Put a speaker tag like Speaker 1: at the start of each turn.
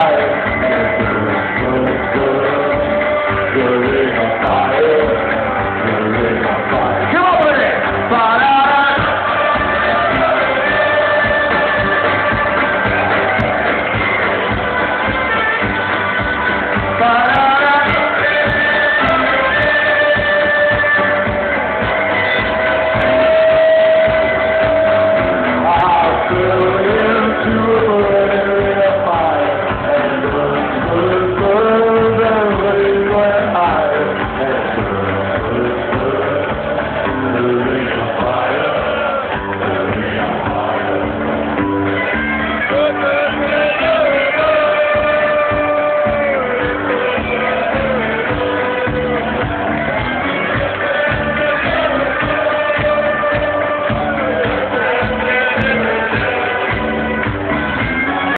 Speaker 1: All right.